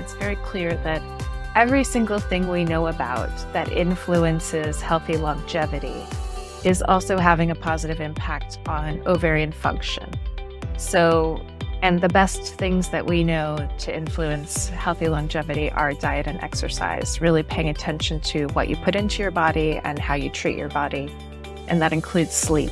it's very clear that every single thing we know about that influences healthy longevity is also having a positive impact on ovarian function. So, and the best things that we know to influence healthy longevity are diet and exercise, really paying attention to what you put into your body and how you treat your body. And that includes sleep.